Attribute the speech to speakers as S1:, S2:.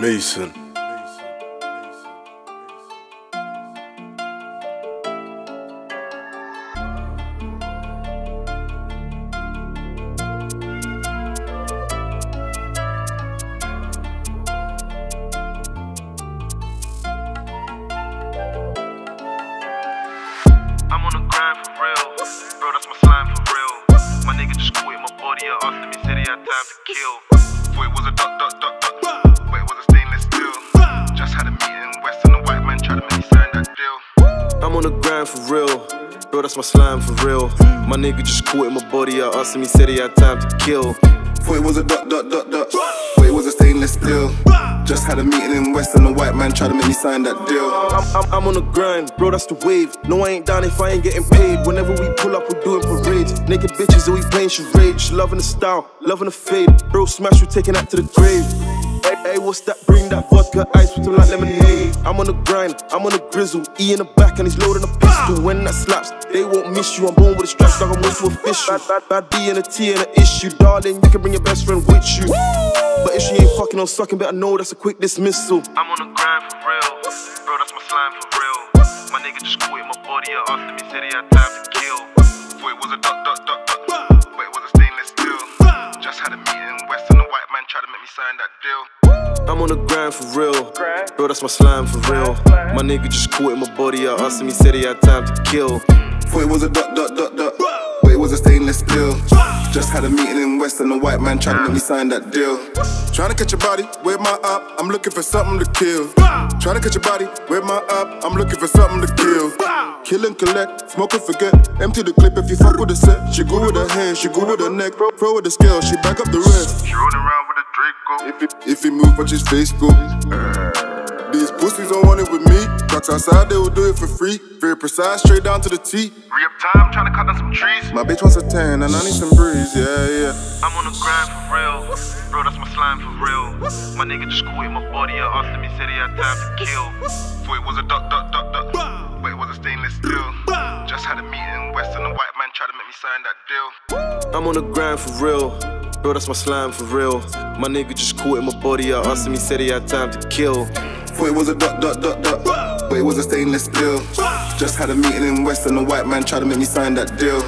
S1: Mason.
S2: I'm on the grind for real. Bro, that's my slime for real. My nigga just quit my body after me, said he had time to kill.
S1: I'm on the grind for real. Bro, that's my slime for real. My nigga just caught in my body out, asking he said he had time to kill.
S3: Thought it was a dot dot dot dot, but it was a stainless steel. Just had a meeting in West and the white man tried to make me sign that deal.
S1: I'm, I'm, I'm on the grind, bro, that's the wave. No, I ain't down if I ain't getting paid. Whenever we pull up, we're doing parades. Naked bitches, and we playing charades. Loving the style, loving the fade. Bro, smash, we taking that to the grave. Hey, hey, what's that? Bring that vodka, ice with them like lemonade. I'm on the grind, I'm on the grizzle. E in the back, and he's loading a pistol. When that slaps, they won't miss you. I'm born with a strap, dog, I'm too official. Bad, bad, bad B and a T and an issue. Darling, you can bring your best friend with you. But if she ain't fucking on sucking, better know that's a quick dismissal.
S2: I'm on the grind for real. Bro, that's my slime for real. My nigga just quit my body up after me, said he had time to kill. It was a dot,
S1: on the grind for real. Bro, that's my slime for real. My nigga just caught in my body out, asking me, said he had time to kill.
S3: Thought it was a dot dot dot dot, but it was a stainless steel. Just had a meeting in West and the white man tried to make me sign that deal. Trying to catch your body, where my up? I'm looking for something to kill. Trying to catch your body, where my up? I'm looking for something to kill. Kill and collect, smoke and forget. Empty the clip if you fuck with the set. She go with her hands, she go with her neck. Throw with the scale, she back up the rest.
S2: She rolling around with a Draco.
S3: If he, if he move, watch his face go. These pussies don't want it with me. Ducks outside, they will do it for free. Very precise, straight down to the T.
S2: Re up time, trying to cut down some trees.
S3: My bitch wants a tan, and I need some breeze, yeah, yeah.
S2: I'm on the grind for real. Bro, that's my slime for real. My nigga just quit my body up after me, said he had time to kill. Thought it was a dot, dot, dot, dot. But it was a stainless steel. Just had a meeting, West and the white man tried to make me sign that deal.
S1: I'm on the grind for real. Bro, that's my slime for real. My nigga just caught in my body out, asking me, said he had time to kill.
S3: Thought it was a dot, dot, dot, dot. But it was a stainless steel. Just had a meeting in West and a white man tried to make me sign that deal.